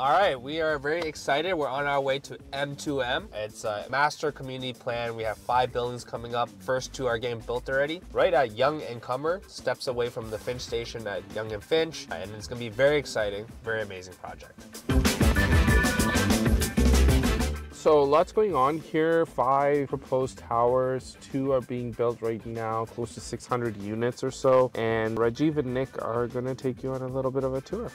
All right, we are very excited. We're on our way to M2M. It's a master community plan. We have five buildings coming up. First two are getting built already. Right at Yonge and Cummer, steps away from the Finch station at Yonge and Finch. And it's gonna be very exciting, very amazing project. So lots going on here. Five proposed towers. Two are being built right now, close to 600 units or so. And Rajiv and Nick are gonna take you on a little bit of a tour.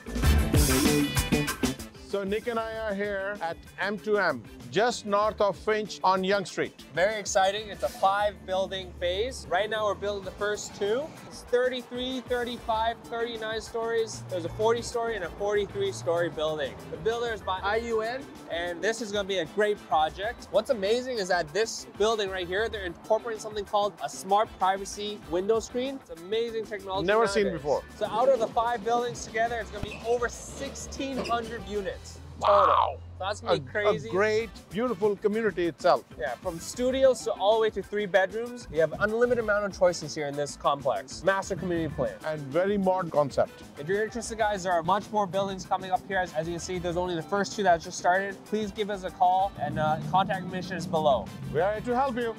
So Nick and I are here at M2M, just north of Finch on Yonge Street. Very exciting. It's a five building phase. Right now we're building the first two. It's 33, 35, 39 stories. There's a 40 story and a 43 story building. The builder is by Aoyuan and this is gonna be a great project. What's amazing is that this building right here, they're incorporating something called a smart privacy window screen. It's amazing technology. Never seen before. So out of the five buildings together, it's gonna be over 1,600 units. Wow. Total. That's gonna A, be crazy. a great, beautiful community itself. Yeah, from studios to all the way to three bedrooms. You have unlimited amount of choices here in this complex. Master community plan. And very modern concept. If you're interested, guys, there are much more buildings coming up here. As, as you can see, there's only the first two that just started. Please give us a call and uh, contact information is below. We are here to help you.